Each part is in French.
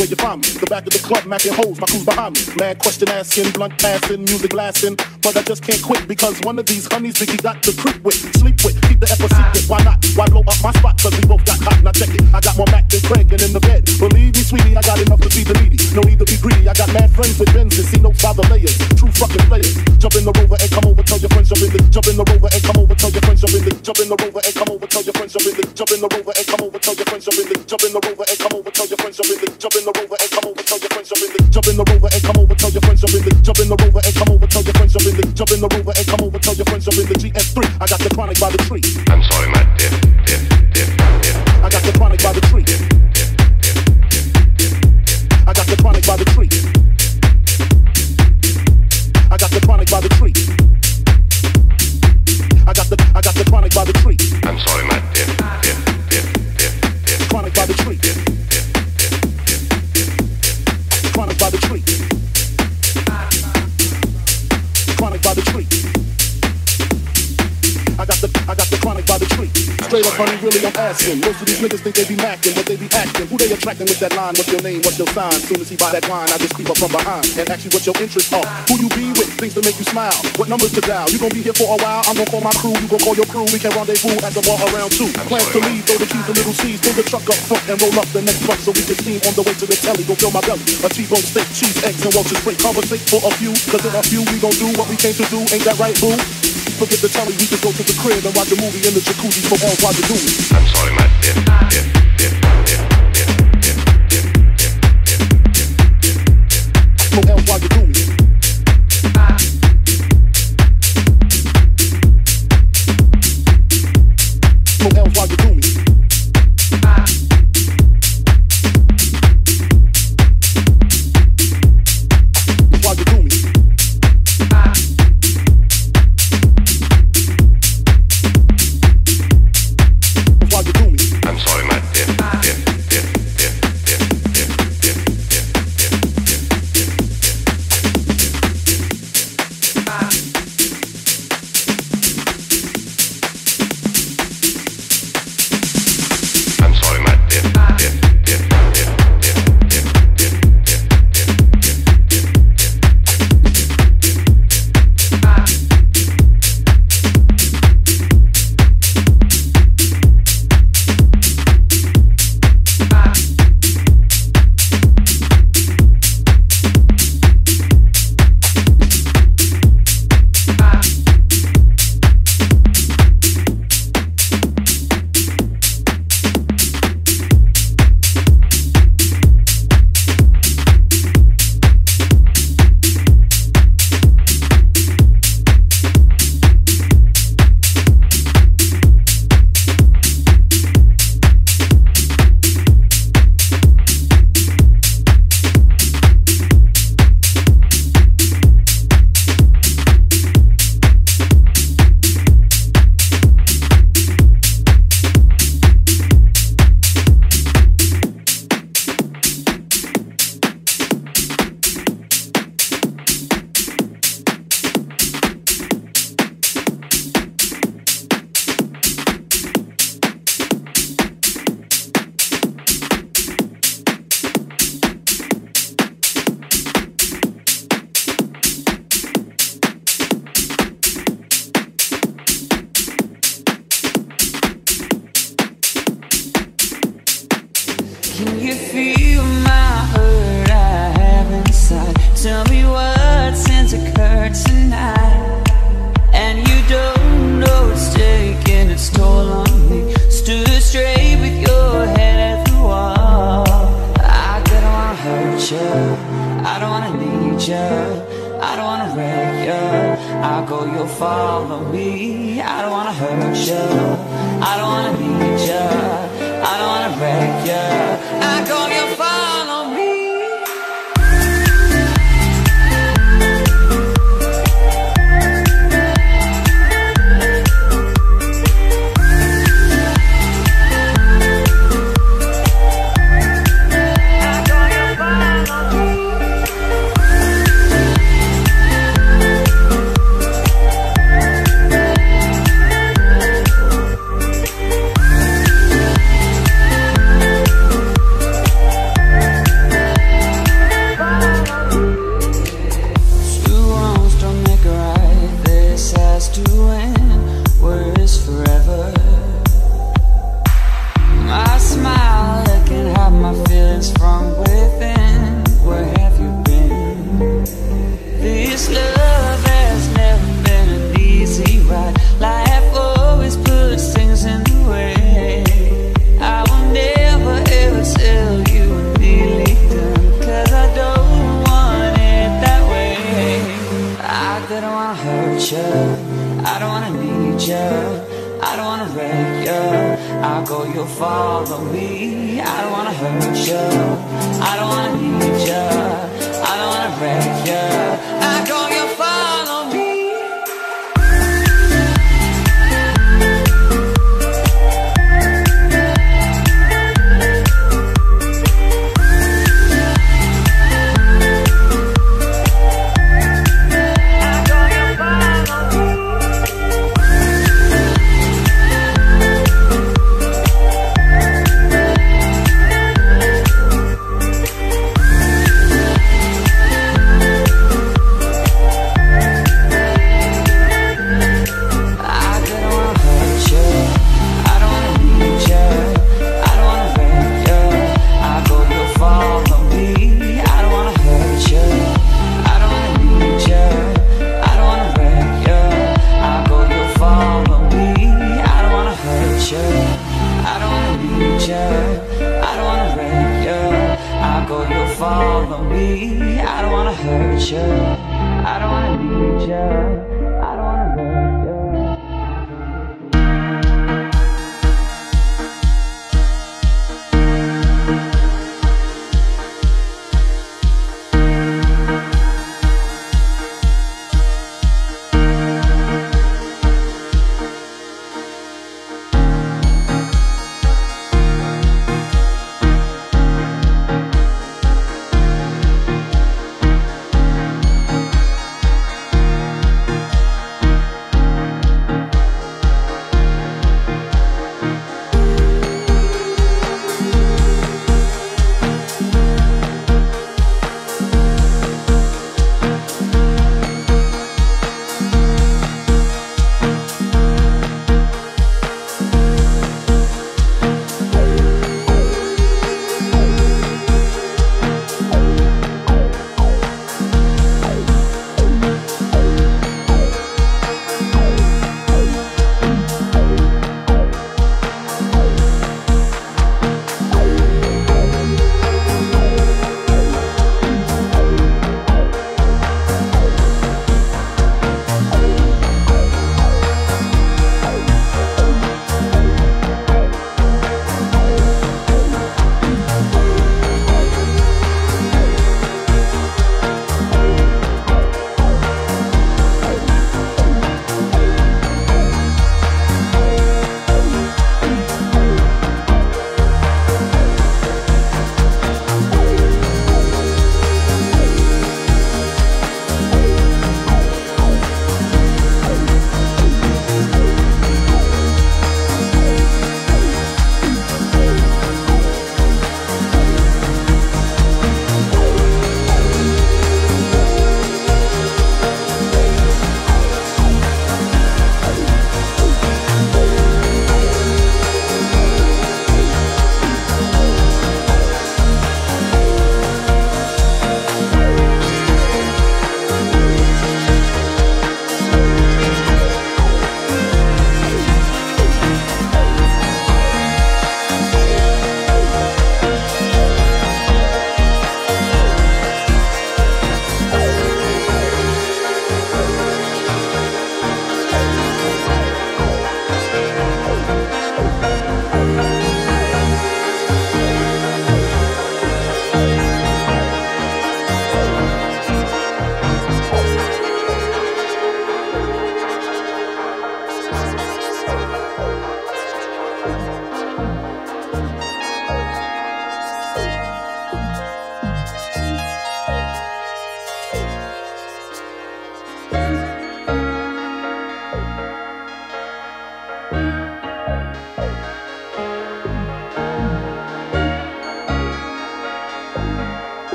where you find me. The back of the club, macking holes, my crew's behind me. Mad question asking, blunt passing, music blasting. But I just can't quit because one of these honeys Biggie got to creep with, sleep with, keep the episode acting. Who they attracting with that line? What's your name? What's your sign? Soon as he buy that wine, I just keep up from behind and ask you what your interests are. Who you be with? Things to make you smile. What numbers to dial? You gonna be here for a while. I'm gonna call my crew. You gonna call your crew. We can rendezvous at the bar around two. Plans to leave, throw the keys to little C's, pull the truck up front and roll up the next truck so we can steam on the way to the telly. Go fill my belly. A T-bone steak, cheese, eggs, and Welch's Spring. Conversate for a few, cause in a few we gonna do what we came to do. Ain't that right, boo? Forget the telly, we just go to the crib and watch a movie in the jacuzzi. for all while you do I'm sorry, my dear. dear.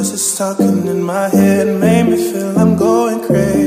voices talking in my head made me feel I'm going crazy.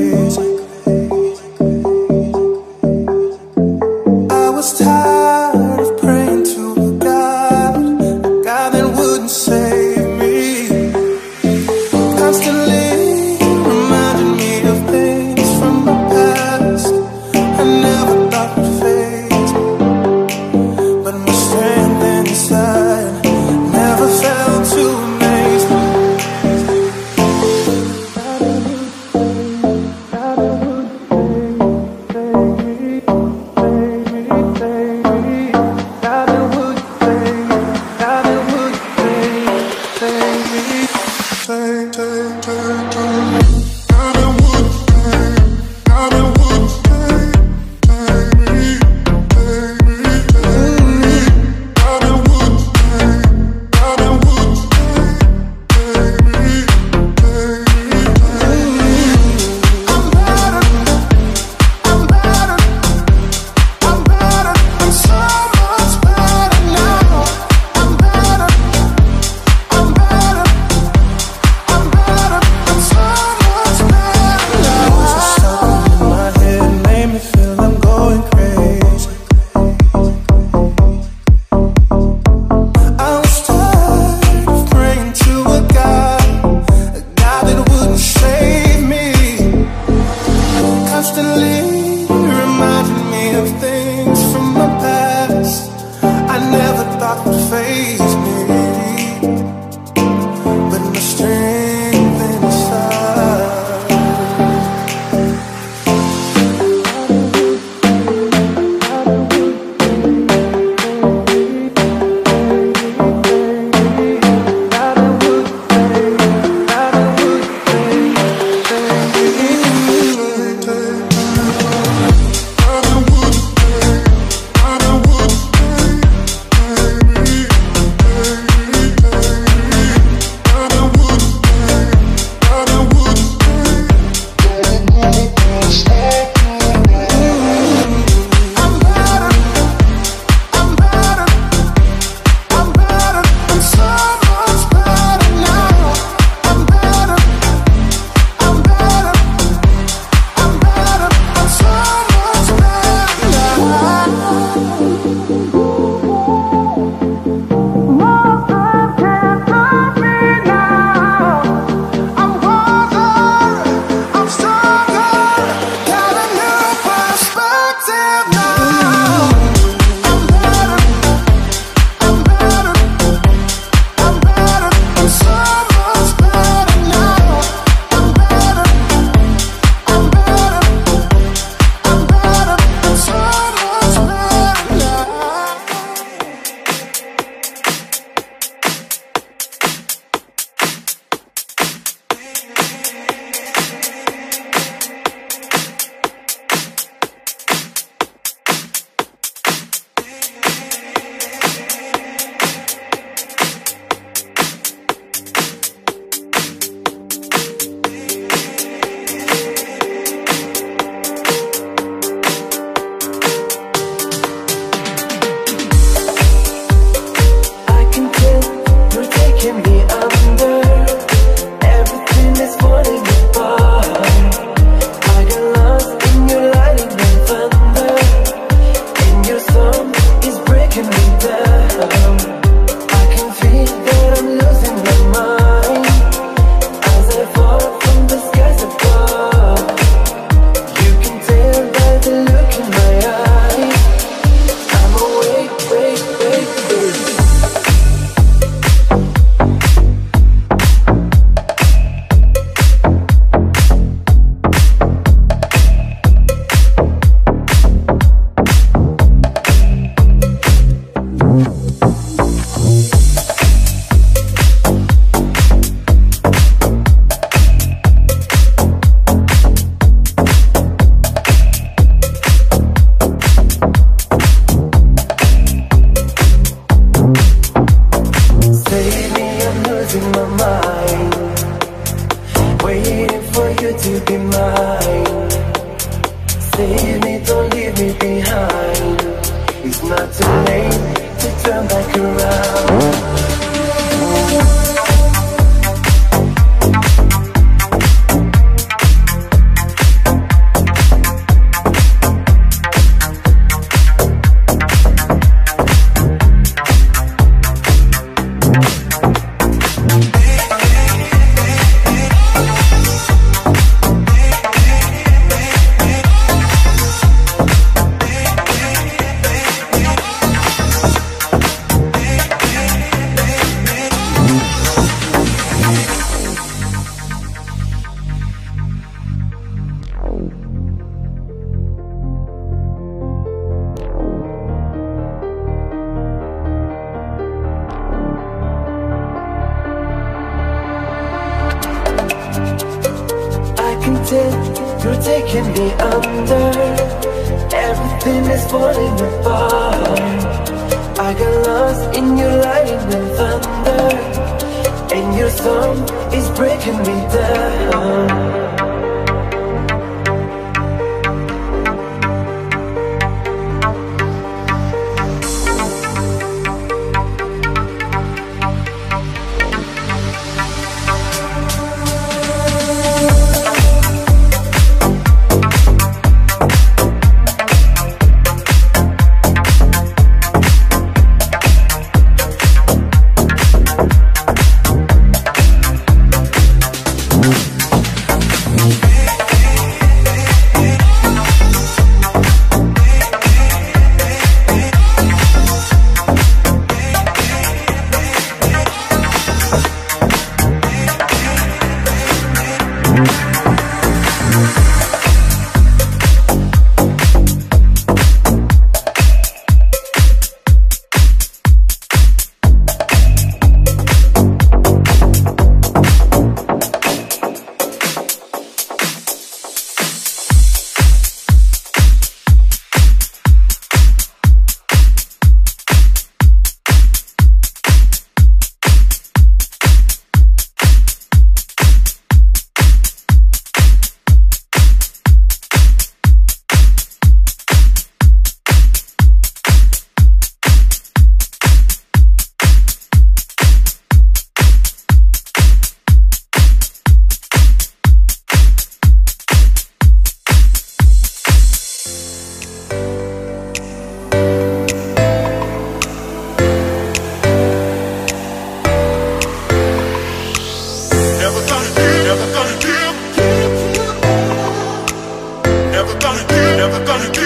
Never gonna give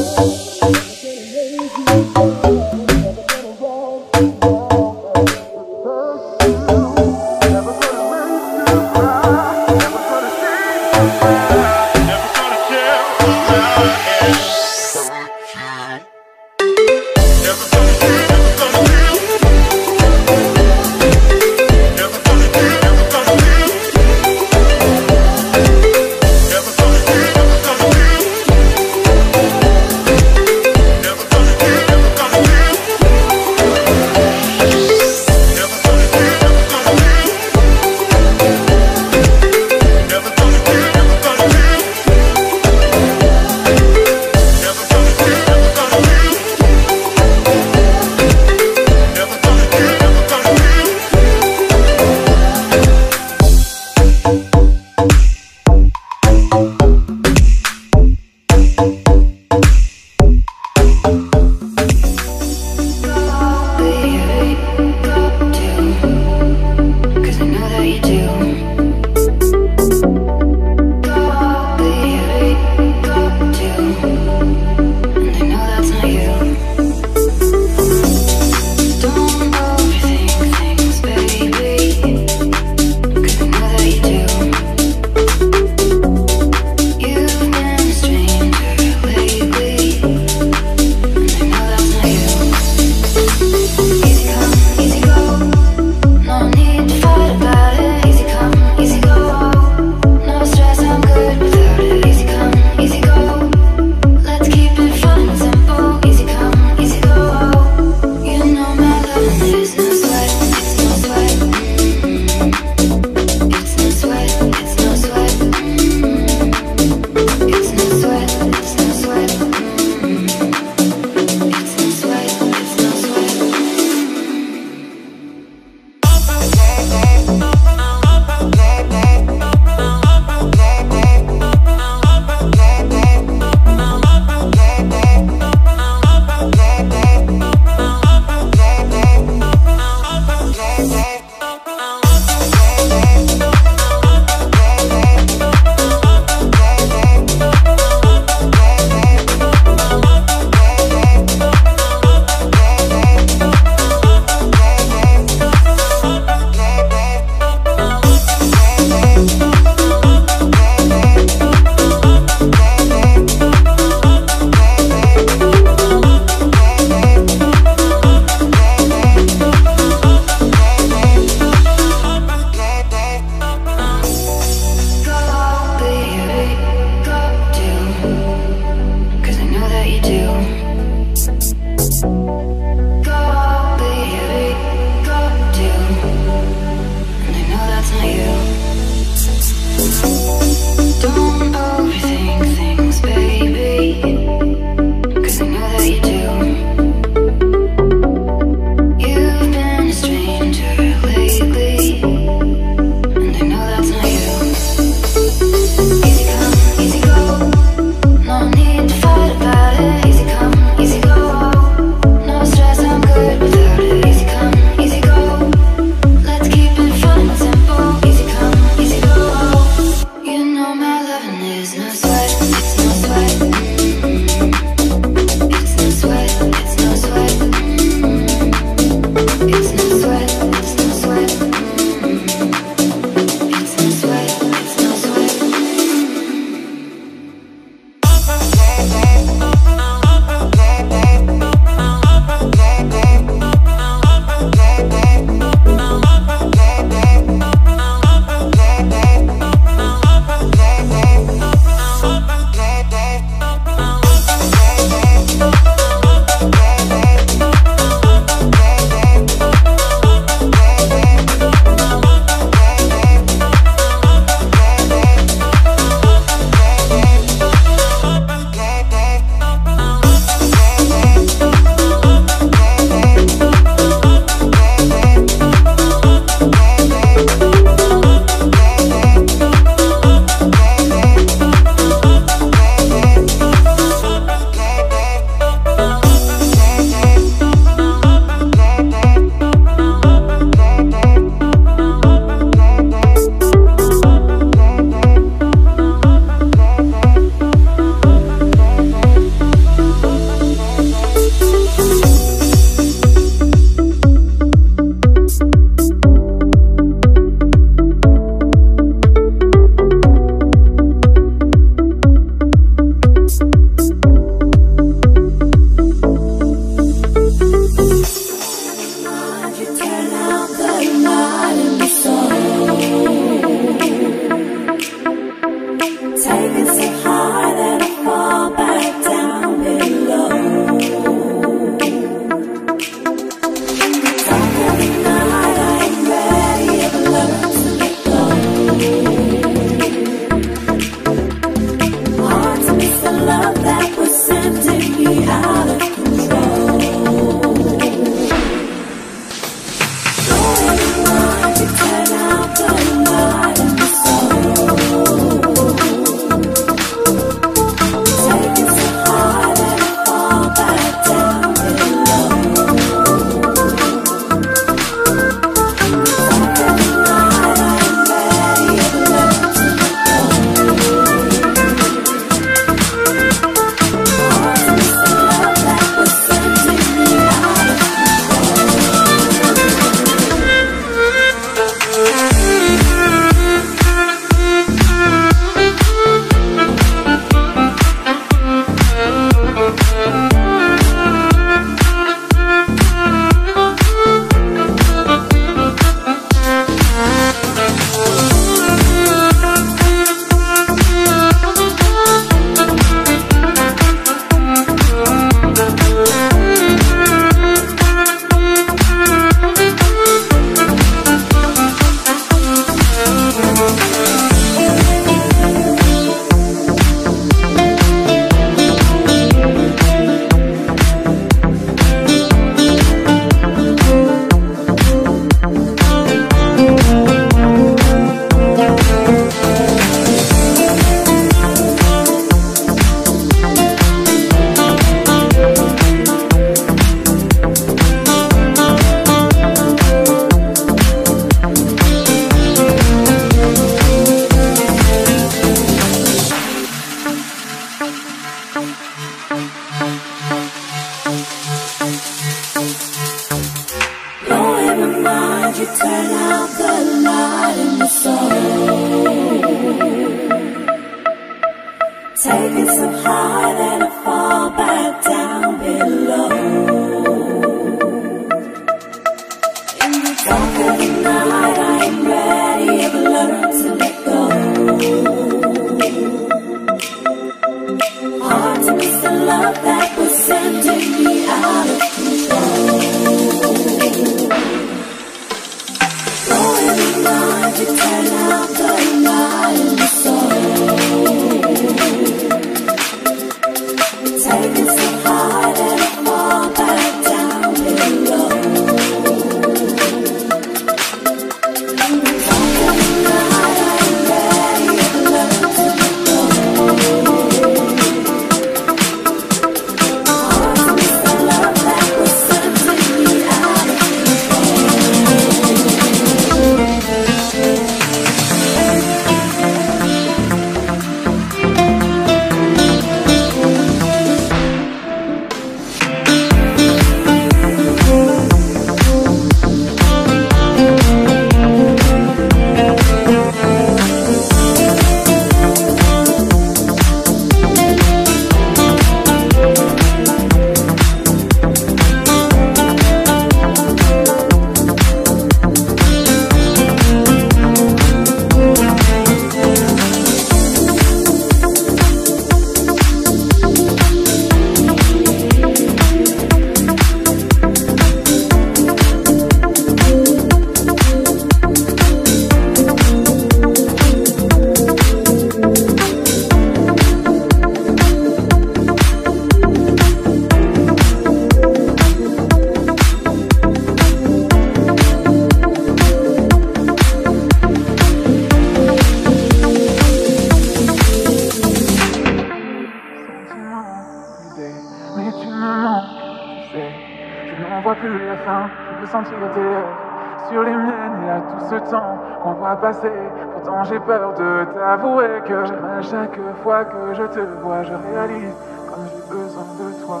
Pourtant j'ai peur de t'avouer que à chaque fois que je te vois, je réalise comme j'ai besoin de toi.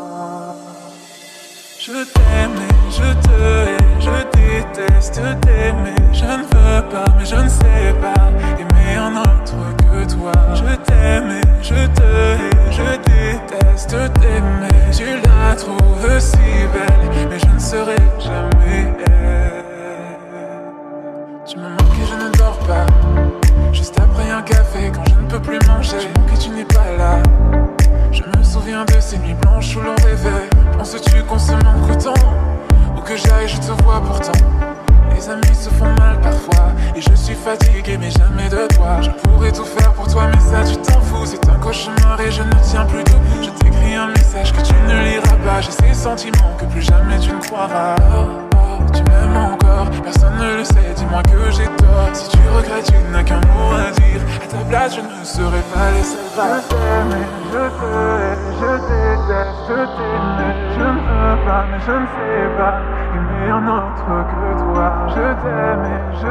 Je t'aime je te hais, je déteste t'aimer, je ne veux pas, mais je ne sais je ne sais pas il aimer un autre que toi. Je t'aime et je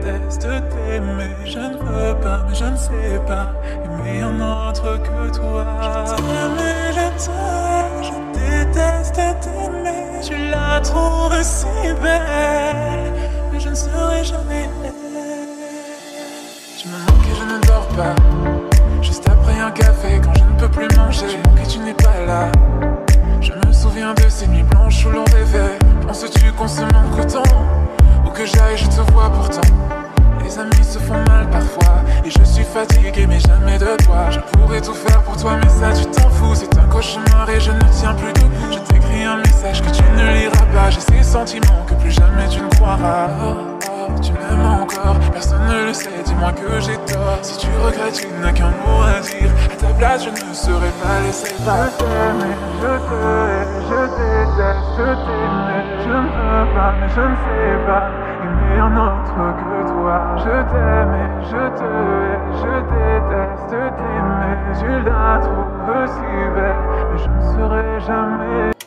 Je déteste t'aimer. Je ne veux pas, mais je ne sais pas aimer un autre que toi. Je je t'aime, je déteste t'aimer. Tu la trouves si belle, mais je ne serai jamais elle. Tu me manques et je ne dors pas. Juste après un café, quand je ne peux plus manger, je manque et tu n'es pas là. Je me souviens de ces nuits blanches où l'on rêvait. On se tue qu'on se manque autant? Où que j'aille, je te vois pourtant. Les amis se font mal parfois. Et je suis fatigué, mais jamais de toi. Je pourrais tout faire pour toi, mais ça, tu t'en fous. C'est un cauchemar et je ne tiens plus debout. Je t'écris un message que tu ne liras pas. J'ai ces sentiments que plus jamais tu ne croiras. Oh, oh, tu m'aimes encore, personne ne le sait, dis-moi que j'ai tort. Si tu regrettes, tu n'as qu'un mot à dire. À ta place, je ne serais pas laissé. Je t'aime, je te je déteste, je t'aime, je ne veux pas, mais je ne sais pas un autre que toi. Je t'aime et je te hais, je déteste t'aimer. Tu la trouves si belle, mais je ne serai jamais.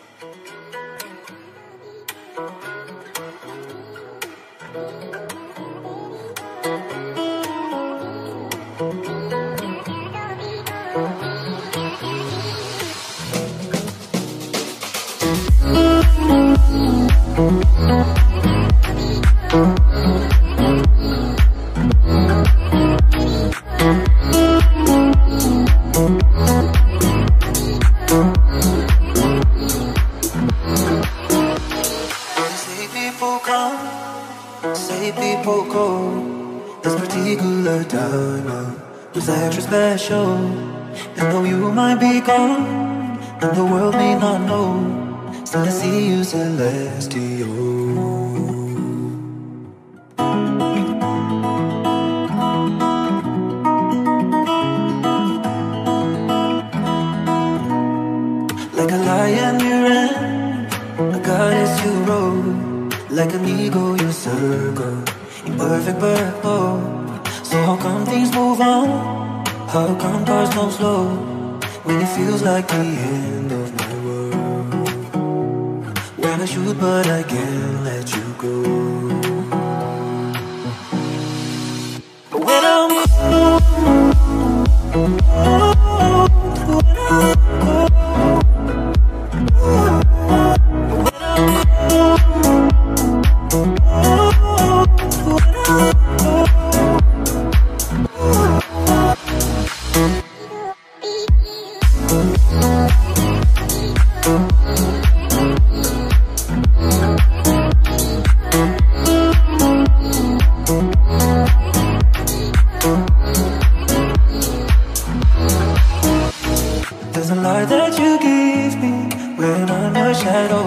Extra special. And though you might be gone, and the world may not know, still I see you celestial. like he is. Shadow.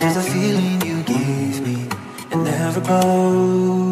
There's a feeling you give me and never go.